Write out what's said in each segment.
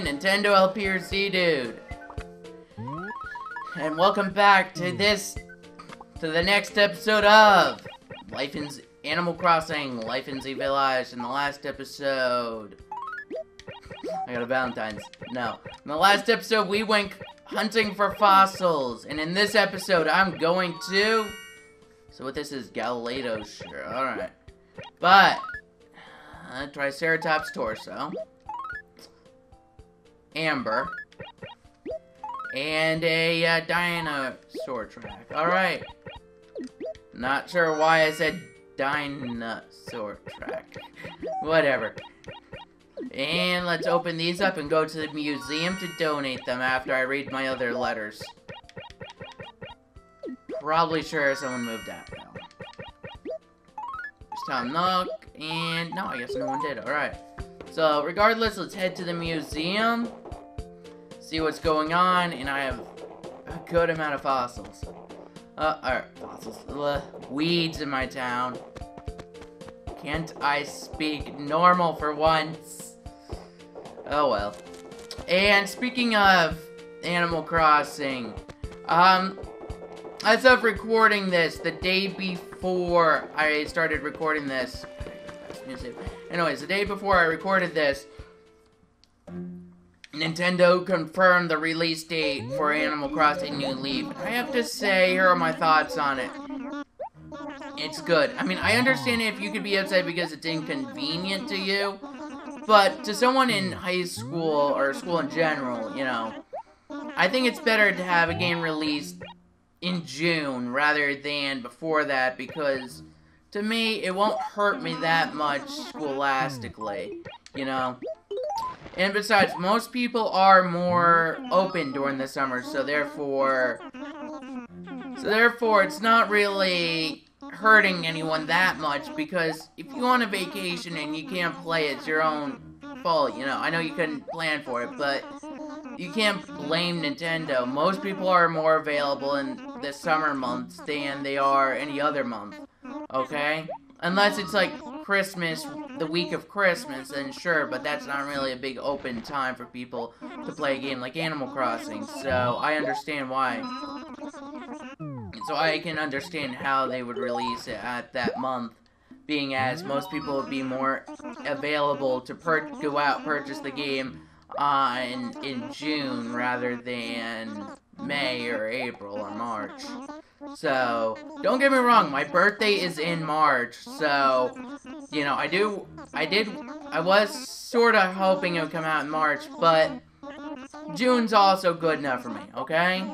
Nintendo LPerZ dude. And welcome back to this, to the next episode of Life in Animal Crossing, Life in Z Village. In the last episode, I got a Valentine's. No. In the last episode, we went hunting for fossils. And in this episode, I'm going to... So what this is, Galileo, sure, alright. But, uh, Triceratops torso. Amber. And a uh, dinosaur track. Alright. Not sure why I said dinosaur track. Whatever. And let's open these up and go to the museum to donate them after I read my other letters. Probably sure someone moved out now. There's Tom Nook, and no, I guess no one did. Alright. So, regardless, let's head to the museum see what's going on, and I have a good amount of fossils. Uh, or fossils, uh, weeds in my town. Can't I speak normal for once? Oh well. And speaking of Animal Crossing, um, as of recording this, the day before I started recording this, anyways, the day before I recorded this, Nintendo confirmed the release date for Animal Crossing New Leaf. I have to say, here are my thoughts on it. It's good. I mean, I understand if you could be upset because it's inconvenient to you, but to someone in high school, or school in general, you know, I think it's better to have a game released in June rather than before that because to me, it won't hurt me that much scholastically, you know? And besides, most people are more mm-hmm. open during the summer, so therefore... So therefore, it's not really hurting anyone that much, because if you go on a vacation and you can't play, it's your own fault, you know. I know you couldn't plan for it, but you can't blame Nintendo. Most people are more available in the summer months than they are any other month, okay? Unless it's like Christmas, the week of Christmas, then sure, but that's not really a big open time for people to play a game like Animal Crossing, so I understand why. So I can understand how they would release it at that month, being as most people would be more available to go out purchase the game in, in June rather than May or April or March. So, don't get me wrong, my birthday is in March, so, you know, I do, I did, I was sort of hoping it would come out in March, but June's also good enough for me, okay?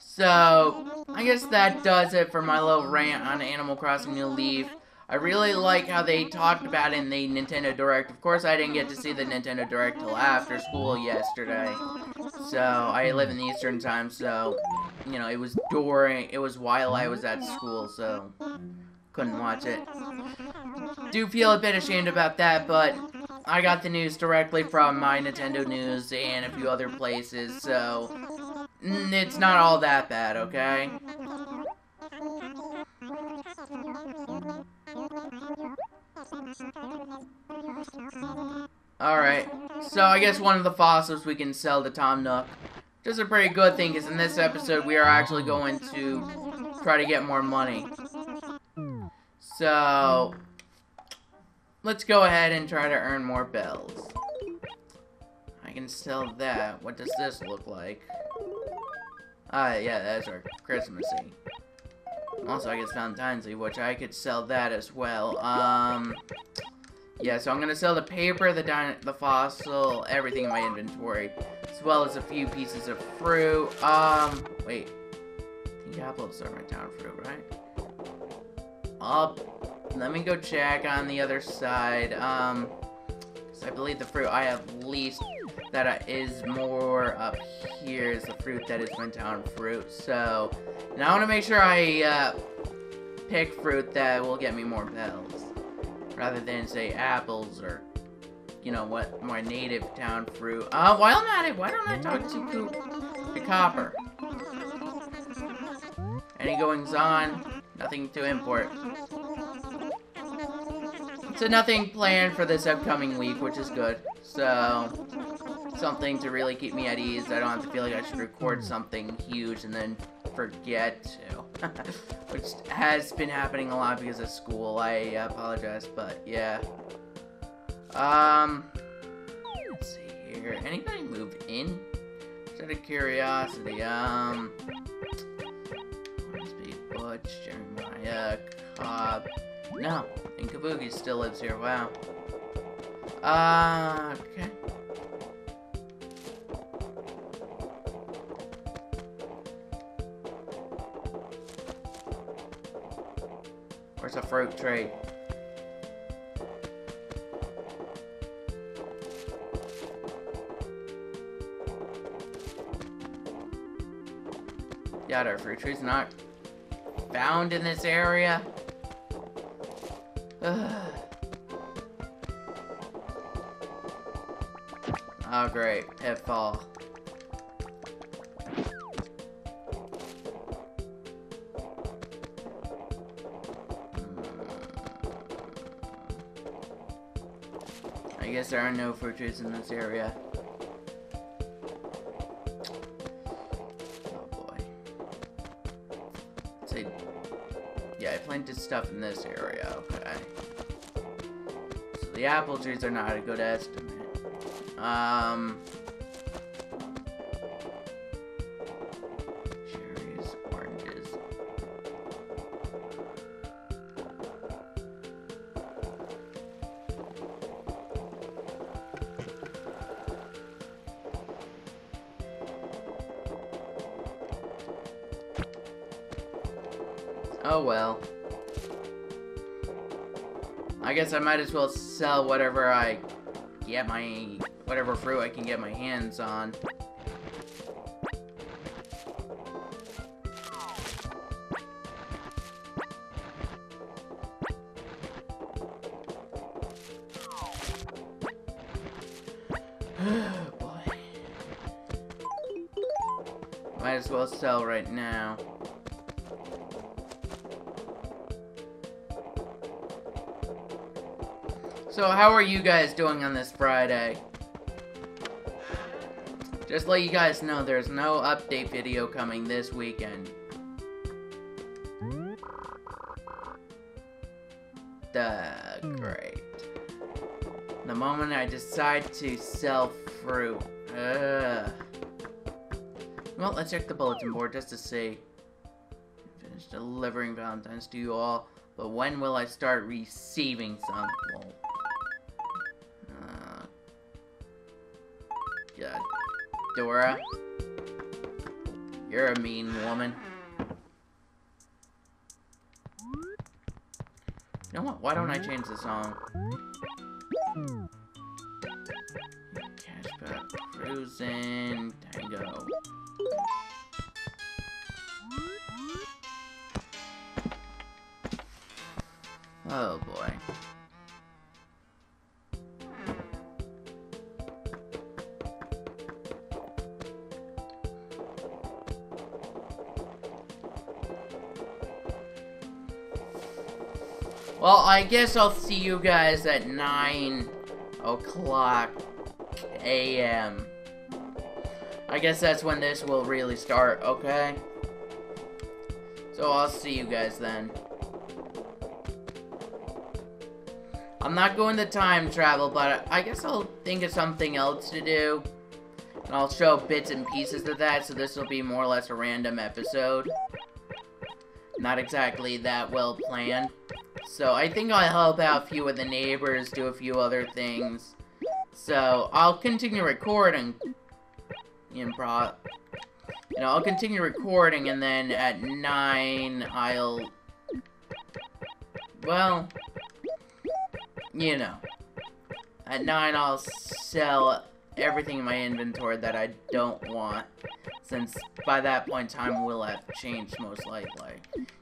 So, I guess that does it for my little rant on Animal Crossing New Leaf. I really like how they talked about it in the Nintendo Direct. Of course, I didn't get to see the Nintendo Direct till after school yesterday. So, I live in the Eastern Time, so, you know, it was during, it was while I was at school, so couldn't watch it. Do feel a bit ashamed about that, but I got the news directly from my Nintendo News and a few other places, so mm, it's not all that bad, okay? Alright, so I guess one of the fossils we can sell to Tom Nook. Just a pretty good thing, because in this episode we are actually going to try to get more money. So, let's go ahead and try to earn more bells. I can sell that. What does this look like? Ah, yeah, that's our Christmassy. Also, I guess Valentine's Day, which I could sell that as well. Um, yeah, so I'm gonna sell the paper, the the fossil, everything in my inventory, as well as a few pieces of fruit. Um, wait, the apples are my town fruit, right? Up. Let me go check on the other side. Um, I believe the fruit I have least that is more up here is the fruit that is my town fruit. So, now I want to make sure I uh, pick fruit that will get me more bells rather than say apples or you know what my native town fruit. Uh, while I'm at it, why don't I talk to the copper? Any goings on? Nothing to import. So nothing planned for this upcoming week, which is good. So, something to really keep me at ease. I don't have to feel like I should record something huge and then forget to. which has been happening a lot because of school. I apologize, but yeah. Um, let's see here. Anybody move in? Just out of curiosity, um... Hornsby, Butch, Jeremiah, Cobb... No, and Kabuki still lives here, wow. Uh, okay. Where's a fruit tree? Yeah, our fruit tree's not found in this area. oh, great. Pitfall. There are no fruit trees in this area. Oh boy. Yeah, I planted stuff in this area, okay. So the apple trees are not a good estimate. Um... Oh well. I guess I might as well sell whatever I get my whatever fruit I can get my hands on. Might as well sell right now. So how are you guys doing on this Friday? Just let you guys know, there's no update video coming this weekend. Duh, great. The moment I decide to sell fruit. Ugh. Well, let's check the bulletin board just to see. Finish delivering Valentine's to you all, but when will I start receiving some? Well, Dora. You're a mean woman. You know what? Why don't I change the song? Cashback cruising tango. Oh boy. I guess I'll see you guys at 9 o'clock a.m. I guess that's when this will really start, okay? So I'll see you guys then. I'm not going to time travel, but I guess I'll think of something else to do. And I'll show bits and pieces of that, so this will be more or less a random episode. Not exactly that well planned. So I think I'll help out a few of the neighbors, do a few other things. So I'll continue recording. Improv. You know, I'll continue recording and then at 9 I'll... Well... You know. At 9 I'll sell everything in my inventory that I don't want since by that point in time will have changed most likely.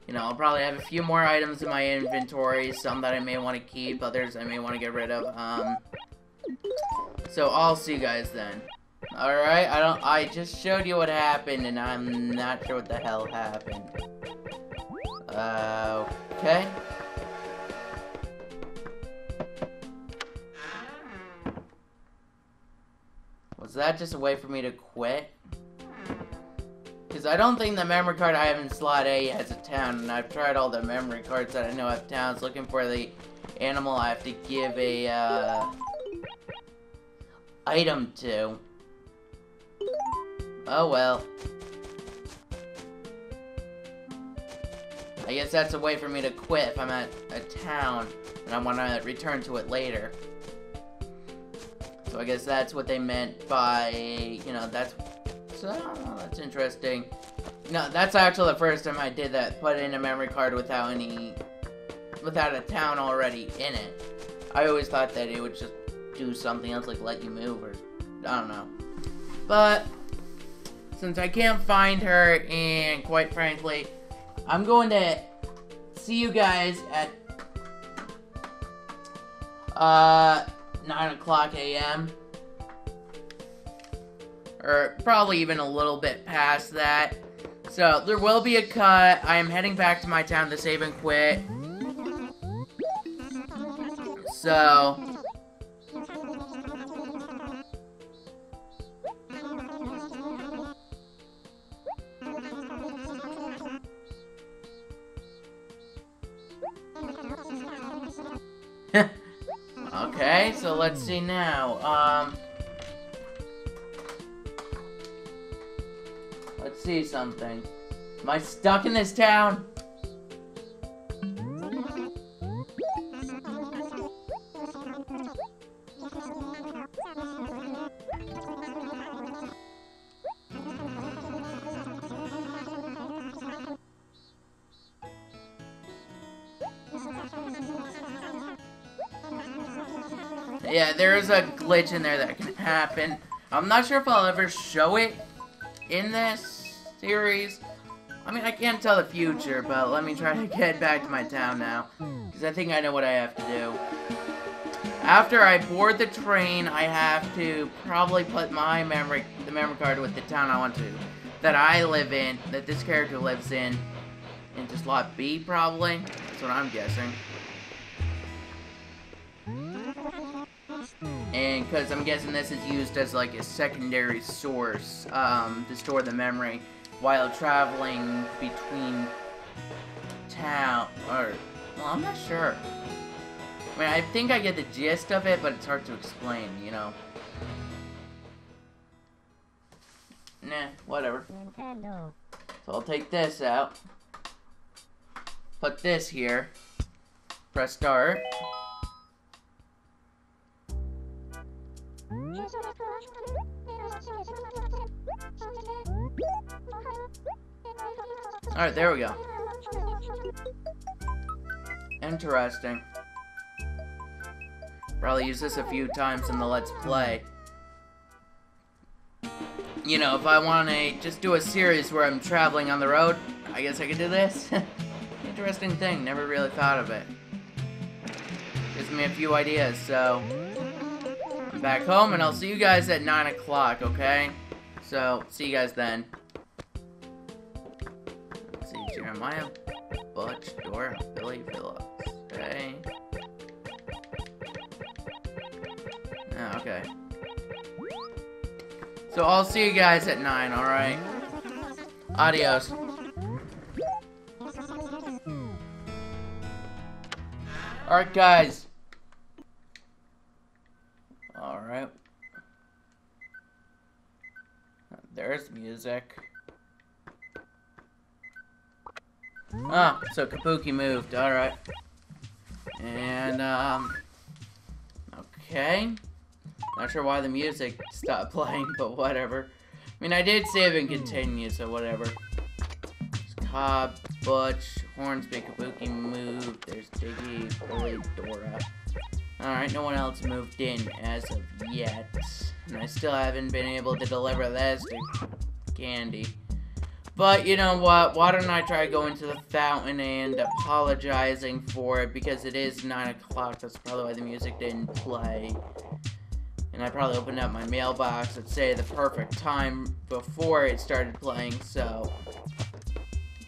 You know, I'll probably have a few more items in my inventory, some that I may want to keep, others I may want to get rid of. Um, so I'll see you guys then. Alright, I don't- I just showed you what happened, and I'm not sure what the hell happened. Uh, okay. Was that just a way for me to quit? Because I don't think the memory card I have in slot A has a town, and I've tried all the memory cards that I know have towns looking for the animal I have to give a, uh, item to. Oh well. I guess that's a way for me to quit if I'm at a town and I want to return to it later. So I guess that's what they meant by, you know, that's, so, that's interesting. No, that's actually the first time I did that, put in a memory card without any, without a town already in it. I always thought that it would just do something else, like let you move, or, I don't know. But, since I can't find her, and quite frankly, I'm going to see you guys at uh, 9 o'clock a.m. Or probably even a little bit past that. So, there will be a cut. I am heading back to my town to save and quit. So... okay, so let's see now. Um... see something. Am I stuck in this town? Yeah, there is a glitch in there that can happen. I'm not sure if I'll ever show it in this series. I mean, I can't tell the future, but let me try to get back to my town now. Because I think I know what I have to do. After I board the train, I have to probably put my memory, the memory card with the town I want to, that I live in, that this character lives in, into slot B, probably. That's what I'm guessing. And because I'm guessing this is used as like a secondary source um, to store the memory while traveling between town, or, well, I'm not sure. I mean, I think I get the gist of it, but it's hard to explain, you know. Nah, whatever. So I'll take this out. Put this here. Press start. Alright, there we go. Interesting. Probably use this a few times in the Let's Play. You know, if I want to just do a series where I'm traveling on the road, I guess I could do this. Interesting thing, never really thought of it. Gives me a few ideas, so... I'm back home, and I'll see you guys at 9 o'clock, okay? So, see you guys then. Jeremiah, Butch, Dora, Billy, Phillips, okay? Okay. So I'll see you guys at 9, alright? Adios. Alright, guys. Alright. There's music. Ah, so Kabuki moved, alright. And, um... Okay. Not sure why the music stopped playing, but whatever. I mean, I did save and continue, so whatever. There's Cobb, Butch, Hornsby, Kabuki moved. There's Diggy, Billy, Dora. Alright, no one else moved in as of yet. And I still haven't been able to deliver this to Candy. But, you know what? Why don't I try going to the fountain and apologizing for it, because it is 9 o'clock. That's probably why the music didn't play. And I probably opened up my mailbox at, say, the perfect time before it started playing, so...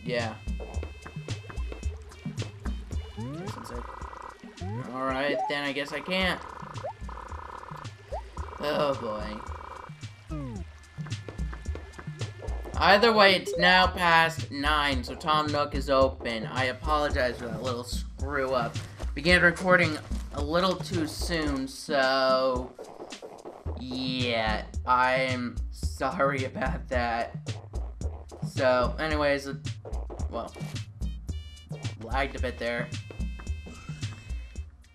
Yeah. Alright, then I guess I can't. Oh boy. Either way, it's now past 9, so Tom Nook is open. I apologize for that little screw up. Began recording a little too soon, so... Yeah, I'm sorry about that. So, anyways, well, lagged a bit there.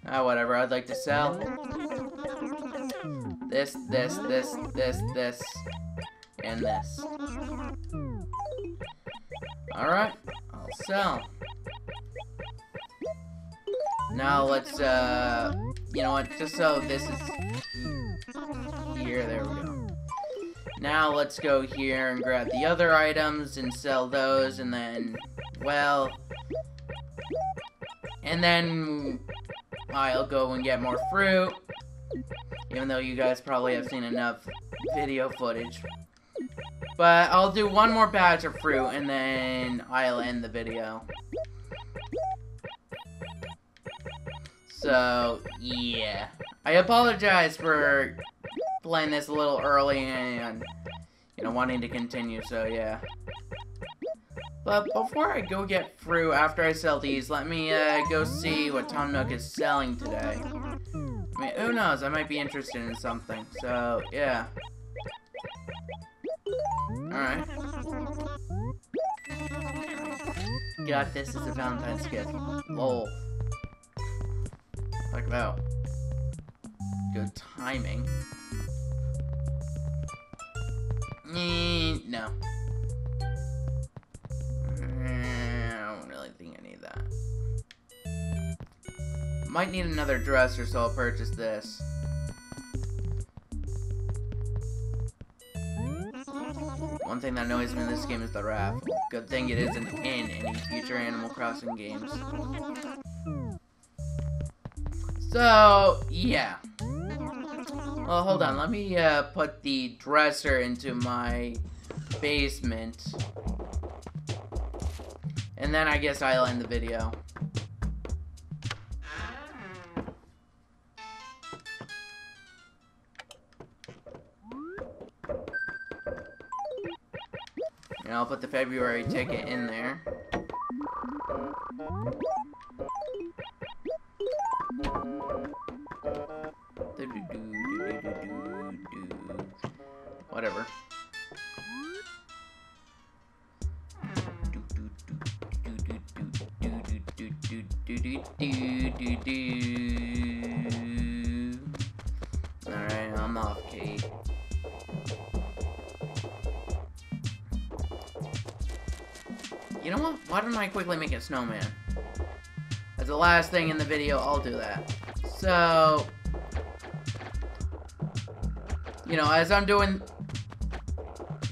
Ah, whatever, I'd like to sell. This, this, this, this, this, and this. Alright, I'll sell. Now let's, uh, you know what, just so this is here, there we go. Now let's go here and grab the other items and sell those, and then, well, and then I'll go and get more fruit, even though you guys probably have seen enough video footage. But I'll do one more batch of fruit, and then I'll end the video. So, yeah. I apologize for playing this a little early and, you know, wanting to continue, so yeah. But before I go get fruit after I sell these, let me uh, go see what Tom Nook is selling today. I mean, who knows, I might be interested in something, so yeah. Alright. Got this as a Valentine's gift. Lol. Talk about good timing. No. Mm, I don't really think I need that. Might need another dresser, so I'll purchase this. Thing that annoys me in this game is the raft. Good thing it isn't in any future Animal Crossing games. So, yeah. Well, hold on. Let me uh, put the dresser into my basement. And then I guess I'll end the video. And I'll put the February ticket in there. You know what? Why don't I quickly make a snowman? As the last thing in the video, I'll do that. So... You know, as I'm doing...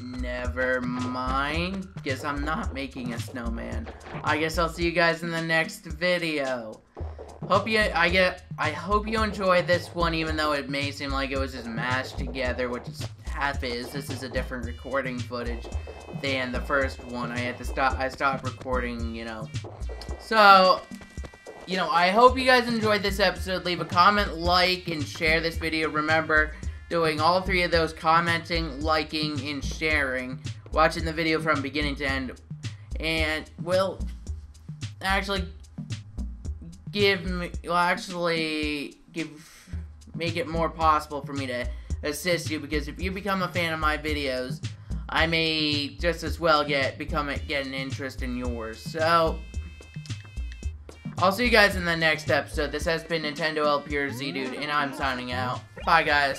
Never mind. Guess I'm not making a snowman. I guess I'll see you guys in the next video. Hope you, I get, I hope you enjoyed this one, even though it may seem like it was just mashed together, which is half is. This is a different recording footage than the first one. I had to stop, I stopped recording, you know. So, you know, I hope you guys enjoyed this episode. Leave a comment, like, and share this video. Remember, doing all three of those commenting, liking, and sharing. Watching the video from beginning to end. And, will actually give me, well, actually give, make it more possible for me to assist you. Because if you become a fan of my videos, I may just as well get, become, a, get an interest in yours. So, I'll see you guys in the next episode. This has been Nintendo LP or Z-Dude, and I'm signing out. Bye, guys.